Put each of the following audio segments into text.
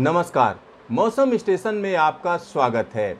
नमस्कार, मौसम स्टेशन में आपका स्वागत है।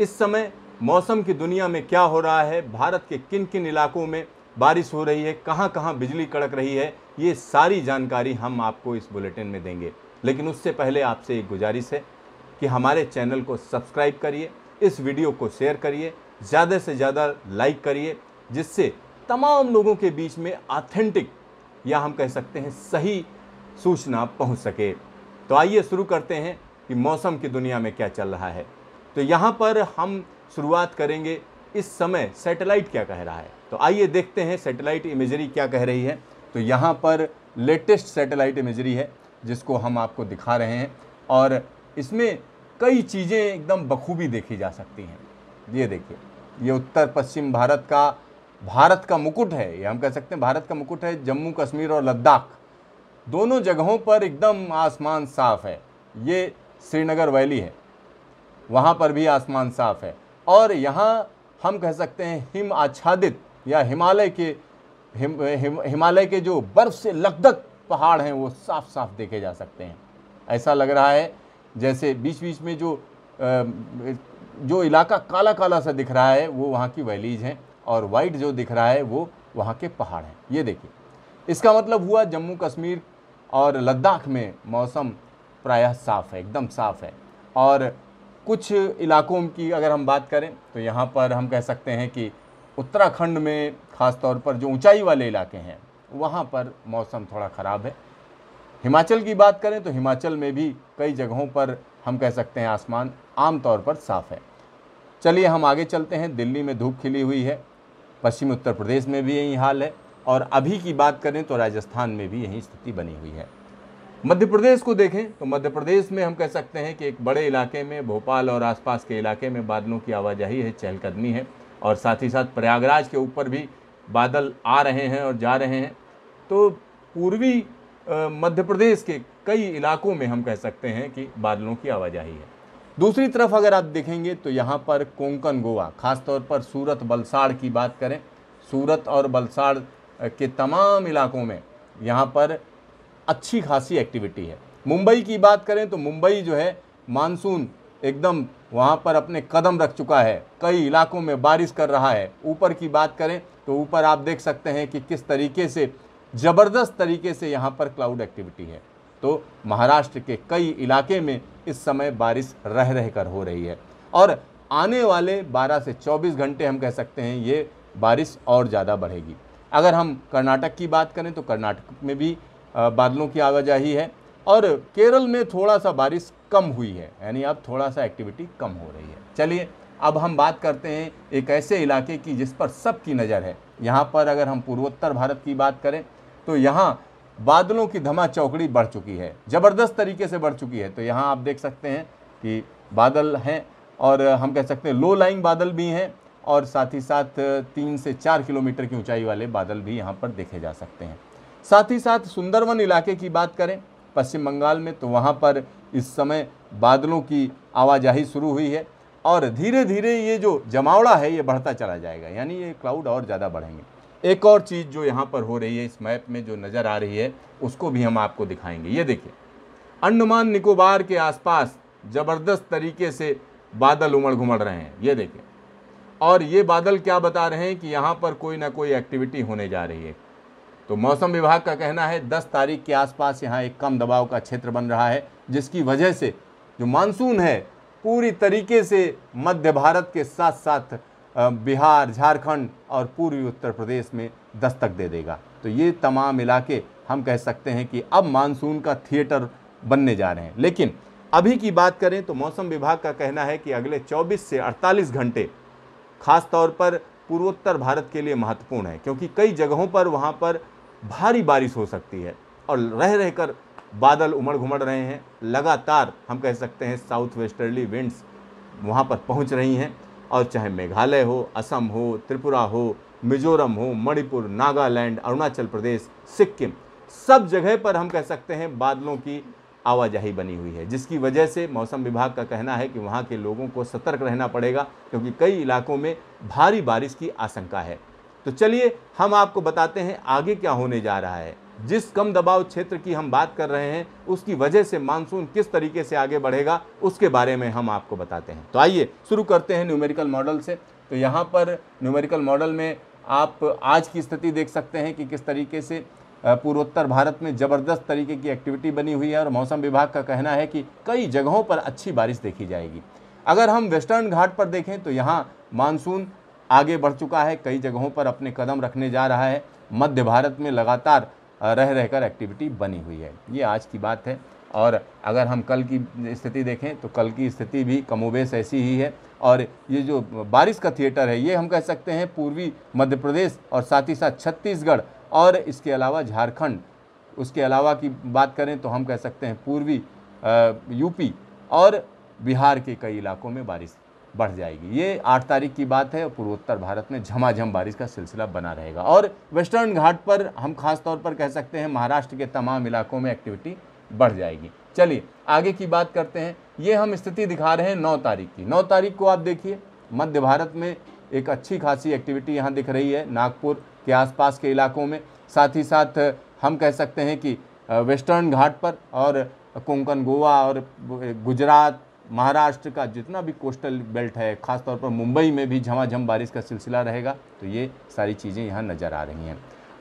इस समय मौसम की दुनिया में क्या हो रहा है, भारत के किन किन इलाकों में बारिश हो रही है कहाँ कहाँ बिजली कड़क रही है, ये सारी जानकारी हम आपको इस बुलेटिन में देंगे। लेकिन उससे पहले आपसे एक गुजारिश है कि हमारे चैनल को सब्सक्राइब करिए, इस वीडियो को शेयर करिए, ज़्यादा से ज़्यादा लाइक करिए, जिससे तमाम लोगों के बीच में ऑथेंटिक या हम कह सकते हैं सही सूचना पहुँच सके। तो आइए शुरू करते हैं कि मौसम की दुनिया में क्या चल रहा है। तो यहाँ पर हम शुरुआत करेंगे, इस समय सैटेलाइट क्या कह रहा है? तो आइए देखते हैं सैटेलाइट इमेजरी क्या कह रही है। तो यहाँ पर लेटेस्ट सैटेलाइट इमेजरी है, जिसको हम आपको दिखा रहे हैं, और इसमें कई चीज़ें एकदम बखूबी देखी जा सकती हैं। ये देखिए, ये उत्तर पश्चिम भारत का भारत का मुकुट है, ये हम कह सकते हैं भारत का मुकुट है जम्मू कश्मीर और लद्दाख। दोनों जगहों पर एकदम आसमान साफ़ है। ये श्रीनगर वैली है। वहाँ पर भी आसमान साफ़ है। और यहाँ हम कह सकते हैं हिम आच्छादित या हिमालय के हिम, हिम, हिमालय के जो बर्फ़ से लकदक पहाड़ हैं वो साफ़ साफ़ देखे जा सकते हैं। ऐसा लग रहा है जैसे बीच बीच में जो जो इलाका काला काला सा दिख रहा है वो वहाँ की वैलीज हैं और वाइट जो दिख रहा है वो वहाँ के पहाड़ हैं। ये देखिए। इसका मतलब हुआ जम्मू कश्मीर और लद्दाख में मौसम प्रायः साफ़ है, एकदम साफ़ है। और कुछ इलाकों की अगर हम बात करें तो यहाँ पर हम कह सकते हैं कि उत्तराखंड में ख़ास तौर पर जो ऊंचाई वाले इलाके हैं, वहाँ पर मौसम थोड़ा ख़राब है। हिमाचल की बात करें तो हिमाचल में भी कई जगहों पर हम कह सकते हैं आसमान आम तौर पर साफ़ है। चलिए हम आगे चलते हैं। दिल्ली में धूप खिली हुई है, पश्चिमी उत्तर प्रदेश में भी यही हाल है। और अभी की बात करें तो राजस्थान में भी यही स्थिति बनी हुई है। मध्य प्रदेश को देखें तो मध्य प्रदेश में हम कह सकते हैं कि एक बड़े इलाके में, भोपाल और आसपास के इलाके में बादलों की आवाजाही है, चहलकदमी है और साथ ही साथ प्रयागराज के ऊपर भी बादल आ रहे हैं और जा रहे हैं। तो पूर्वी मध्य प्रदेश के कई इलाकों में हम कह सकते हैं कि बादलों की आवाजाही है। दूसरी तरफ़ अगर आप देखेंगे तो यहाँ पर कोंकण गोवा, खासतौर पर सूरत बलसाड़ की बात करें। सूरत और बलसाड़ के तमाम इलाकों में यहाँ पर अच्छी खासी एक्टिविटी है। मुंबई की बात करें तो मुंबई जो है, मानसून एकदम वहाँ पर अपने कदम रख चुका है। कई इलाकों में बारिश कर रहा है। ऊपर की बात करें तो ऊपर आप देख सकते हैं कि किस तरीके से, ज़बरदस्त तरीके से यहाँ पर क्लाउड एक्टिविटी है। तो महाराष्ट्र के कई इलाके में इस समय बारिश रह रह कर हो रही है। और आने वाले 12 से 24 घंटे हम कह सकते हैं ये बारिश और ज़्यादा बढ़ेगी। अगर हम कर्नाटक की बात करें तो कर्नाटक में भी बादलों की आवाजाही है और केरल में थोड़ा सा बारिश कम हुई है, यानी अब थोड़ा सा एक्टिविटी कम हो रही है। चलिए, अब हम बात करते हैं एक ऐसे इलाके की जिस पर सबकी नज़र है। यहाँ पर अगर हम पूर्वोत्तर भारत की बात करें तो यहाँ बादलों की धमा चौकड़ी बढ़ चुकी है, ज़बरदस्त तरीके से बढ़ चुकी है। तो यहाँ आप देख सकते हैं कि बादल हैं और हम कह सकते हैं लो लाइंग बादल भी हैं। और साथ ही साथ तीन से चार किलोमीटर की ऊंचाई वाले बादल भी यहाँ पर देखे जा सकते हैं। साथ ही साथ सुंदरवन इलाके की बात करें, पश्चिम बंगाल में तो वहाँ पर इस समय बादलों की आवाजाही शुरू हुई है और धीरे धीरे ये जो जमावड़ा है, ये बढ़ता चला जाएगा, यानी ये क्लाउड और ज़्यादा बढ़ेंगे। एक और चीज़ जो यहाँ पर हो रही है, इस मैप में जो नज़र आ रही है, उसको भी हम आपको दिखाएँगे। ये देखिए, अंडमान निकोबार के आसपास ज़बरदस्त तरीके से बादल उमड़ घुमड़ रहे हैं। ये देखिए और ये बादल क्या बता रहे हैं कि यहाँ पर कोई ना कोई एक्टिविटी होने जा रही है। तो मौसम विभाग का कहना है 10 तारीख के आसपास यहाँ एक कम दबाव का क्षेत्र बन रहा है, जिसकी वजह से जो मानसून है, पूरी तरीके से मध्य भारत के साथ साथ बिहार, झारखंड और पूर्वी उत्तर प्रदेश में दस्तक दे देगा। तो ये तमाम इलाके हम कह सकते हैं कि अब मानसून का थिएटर बनने जा रहे हैं। लेकिन अभी की बात करें तो मौसम विभाग का कहना है कि अगले 24 से 48 घंटे खास तौर पर पूर्वोत्तर भारत के लिए महत्वपूर्ण है, क्योंकि कई जगहों पर वहाँ पर भारी बारिश हो सकती है और रह रहकर बादल उमड़ घुमड़ रहे हैं। लगातार हम कह सकते हैं साउथ वेस्टर्ली विंड्स वहाँ पर पहुँच रही हैं, और चाहे मेघालय हो, असम हो, त्रिपुरा हो, मिजोरम हो, मणिपुर, नागालैंड, अरुणाचल प्रदेश, सिक्किम, सब जगह पर हम कह सकते हैं बादलों की आवाजाही बनी हुई है, जिसकी वजह से मौसम विभाग का कहना है कि वहाँ के लोगों को सतर्क रहना पड़ेगा, क्योंकि कई इलाकों में भारी बारिश की आशंका है। तो चलिए, हम आपको बताते हैं आगे क्या होने जा रहा है। जिस कम दबाव क्षेत्र की हम बात कर रहे हैं, उसकी वजह से मानसून किस तरीके से आगे बढ़ेगा, उसके बारे में हम आपको बताते हैं। तो आइए, शुरू करते हैं न्यूमेरिकल मॉडल से। तो यहाँ पर न्यूमेरिकल मॉडल में आप आज की स्थिति देख सकते हैं कि किस तरीके से पूर्वोत्तर भारत में ज़बरदस्त तरीके की एक्टिविटी बनी हुई है और मौसम विभाग का कहना है कि कई जगहों पर अच्छी बारिश देखी जाएगी। अगर हम वेस्टर्न घाट पर देखें तो यहाँ मानसून आगे बढ़ चुका है, कई जगहों पर अपने कदम रखने जा रहा है। मध्य भारत में लगातार रह रहकर एक्टिविटी बनी हुई है। ये आज की बात है और अगर हम कल की स्थिति देखें तो कल की स्थिति भी कमोबेश ऐसी ही है और ये जो बारिश का थिएटर है, ये हम कह सकते हैं पूर्वी मध्य प्रदेश और साथ ही साथ छत्तीसगढ़ और इसके अलावा झारखंड, उसके अलावा की बात करें तो हम कह सकते हैं पूर्वी यूपी और बिहार के कई इलाकों में बारिश बढ़ जाएगी। ये आठ तारीख की बात है, पूर्वोत्तर भारत में झमाझम बारिश का सिलसिला बना रहेगा। और वेस्टर्न घाट पर हम खास तौर पर कह सकते हैं महाराष्ट्र के तमाम इलाकों में एक्टिविटी बढ़ जाएगी। चलिए, आगे की बात करते हैं। ये हम स्थिति दिखा रहे हैं नौ तारीख की। नौ तारीख को आप देखिए, मध्य भारत में एक अच्छी खासी एक्टिविटी यहाँ दिख रही है नागपुर के आसपास के इलाकों में। साथ ही साथ, हम कह सकते हैं कि वेस्टर्न घाट पर और कोंकण गोवा और गुजरात, महाराष्ट्र का जितना भी कोस्टल बेल्ट है, ख़ासतौर पर मुंबई में भी झमाझम बारिश का सिलसिला रहेगा तो ये सारी चीज़ें यहाँ नज़र आ रही हैं।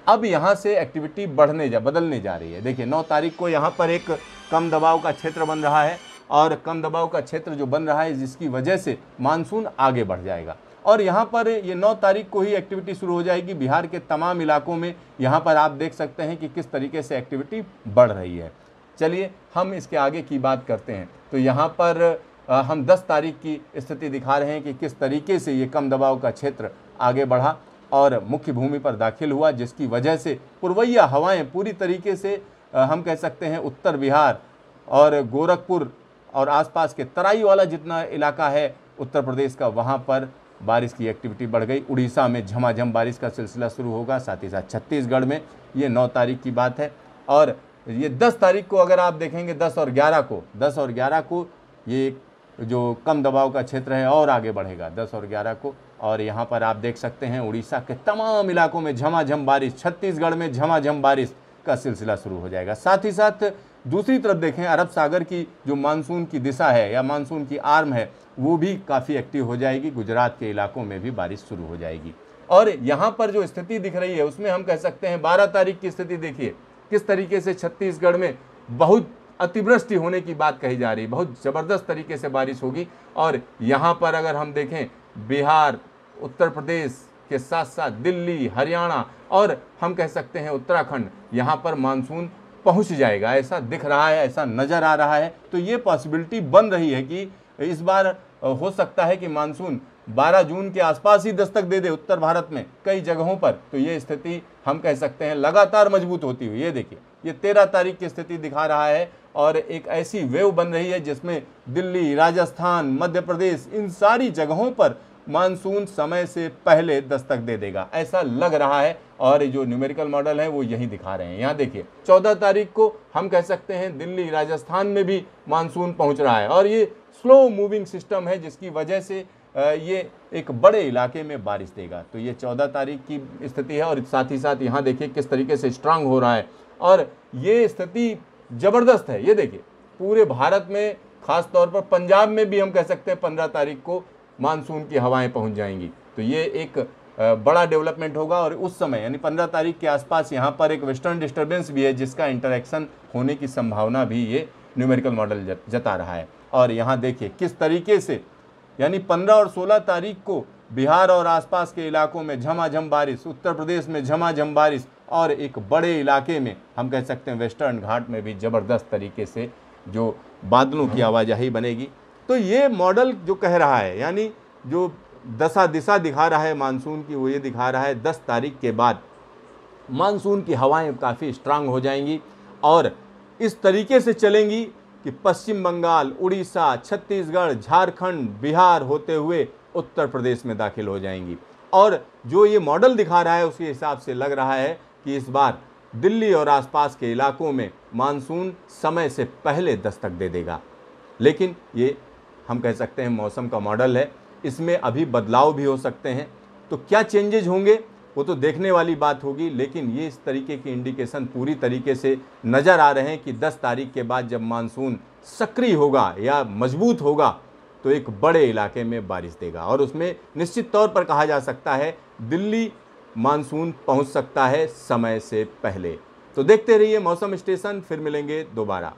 अब यहाँ से एक्टिविटी बढ़ने जा, बदलने जा रही है। देखिए, नौ तारीख को यहाँ पर एक कम दबाव का क्षेत्र बन रहा है और कम दबाव का क्षेत्र जो बन रहा है, जिसकी वजह से मानसून आगे बढ़ जाएगा। और यहाँ पर ये नौ तारीख को ही एक्टिविटी शुरू हो जाएगी बिहार के तमाम इलाकों में। यहाँ पर आप देख सकते हैं कि किस तरीके से एक्टिविटी बढ़ रही है। चलिए, हम इसके आगे की बात करते हैं। तो यहाँ पर हम 10 तारीख की स्थिति दिखा रहे हैं कि किस तरीके से ये कम दबाव का क्षेत्र आगे बढ़ा और मुख्य भूमि पर दाखिल हुआ, जिसकी वजह से पुरवैया हवाएँ पूरी तरीके से हम कह सकते हैं उत्तर बिहार और गोरखपुर और आसपास के तराई वाला जितना इलाका है उत्तर प्रदेश का, वहाँ पर बारिश की एक्टिविटी बढ़ गई। उड़ीसा में झमाझम बारिश का सिलसिला शुरू होगा। साथ ही साथ छत्तीसगढ़ में ये नौ तारीख की बात है। और ये दस तारीख को अगर आप देखेंगे, दस और ग्यारह को, दस और ग्यारह को ये जो कम दबाव का क्षेत्र है, और आगे बढ़ेगा दस और ग्यारह को। और यहाँ पर आप देख सकते हैं, उड़ीसा के तमाम इलाकों में झमाझम बारिश, छत्तीसगढ़ में झमाझम बारिश का सिलसिला शुरू हो जाएगा। साथ ही साथ दूसरी तरफ़ देखें, अरब सागर की जो मानसून की दिशा है या मानसून की आर्म है, वो भी काफ़ी एक्टिव हो जाएगी। गुजरात के इलाकों में भी बारिश शुरू हो जाएगी। और यहाँ पर जो स्थिति दिख रही है, उसमें हम कह सकते हैं, बारह तारीख की स्थिति देखिए, किस तरीके से छत्तीसगढ़ में बहुत अतिवृष्टि होने की बात कही जा रही है, बहुत ज़बरदस्त तरीके से बारिश होगी। और यहाँ पर अगर हम देखें, बिहार, उत्तर प्रदेश के साथ साथ दिल्ली, हरियाणा और हम कह सकते हैं उत्तराखंड, यहाँ पर मानसून पहुँच जाएगा, ऐसा दिख रहा है, ऐसा नज़र आ रहा है। तो ये पॉसिबिलिटी बन रही है कि इस बार हो सकता है कि मानसून 12 जून के आसपास ही दस्तक दे दे उत्तर भारत में, कई जगहों पर। तो ये स्थिति हम कह सकते हैं लगातार मज़बूत होती हुई। ये देखिए, ये तेरह तारीख की स्थिति दिखा रहा है और एक ऐसी वेव बन रही है जिसमें दिल्ली, राजस्थान, मध्य प्रदेश, इन सारी जगहों पर मानसून समय से पहले दस्तक दे देगा। ऐसा लग रहा है और जो न्यूमेरिकल मॉडल है, वो यही दिखा रहे हैं। यहाँ देखिए, चौदह तारीख को हम कह सकते हैं दिल्ली, राजस्थान में भी मानसून पहुँच रहा है। और ये स्लो मूविंग सिस्टम है, जिसकी वजह से ये एक बड़े इलाके में बारिश देगा। तो ये चौदह तारीख की स्थिति है और साथ ही साथ यहाँ देखिए किस तरीके से स्ट्रांग हो रहा है। और ये स्थिति ज़बरदस्त है। ये देखिए, पूरे भारत में खास तौर पर पंजाब में भी हम कह सकते हैं पंद्रह तारीख को मानसून की हवाएँ पहुँच जाएँगी। तो ये एक बड़ा डेवलपमेंट होगा और उस समय, यानी पंद्रह तारीख के आसपास यहाँ पर एक वेस्टर्न डिस्टर्बेंस भी है, जिसका इंटरेक्शन होने की संभावना भी ये न्यूमेरिकल मॉडल जता रहा है। और यहाँ देखिए, किस तरीके से, यानी पंद्रह और सोलह तारीख को बिहार और आसपास के इलाकों में झमाझम बारिश, उत्तर प्रदेश में झमाझम बारिश और एक बड़े इलाके में, हम कह सकते हैं वेस्टर्न घाट में भी ज़बरदस्त तरीके से जो बादलों की आवाजाही बनेगी। तो ये मॉडल जो कह रहा है, यानी जो दशा दिशा दिखा रहा है मानसून की, वो ये दिखा रहा है दस तारीख के बाद मानसून की हवाएँ काफ़ी स्ट्रांग हो जाएँगी और इस तरीके से चलेंगी कि पश्चिम बंगाल, उड़ीसा, छत्तीसगढ़, झारखंड, बिहार होते हुए उत्तर प्रदेश में दाखिल हो जाएँगी। और जो ये मॉडल दिखा रहा है, उसके हिसाब से लग रहा है कि इस बार दिल्ली और आसपास के इलाकों में मानसून समय से पहले दस्तक दे देगा। लेकिन ये हम कह सकते हैं मौसम का मॉडल है। इसमें अभी बदलाव भी हो सकते हैं। तो क्या चेंजेज होंगे? वो तो देखने वाली बात होगी, लेकिन ये इस तरीके की इंडिकेशन पूरी तरीके से नज़र आ रहे हैं कि 10 तारीख के बाद जब मानसून सक्रिय होगा या मज़बूत होगा तो एक बड़े इलाके में बारिश देगा। और उसमें निश्चित तौर पर कहा जा सकता है, दिल्ली मानसून पहुँच सकता है समय से पहले। तो देखते रहिए मौसम स्टेशन, फिर मिलेंगे दोबारा।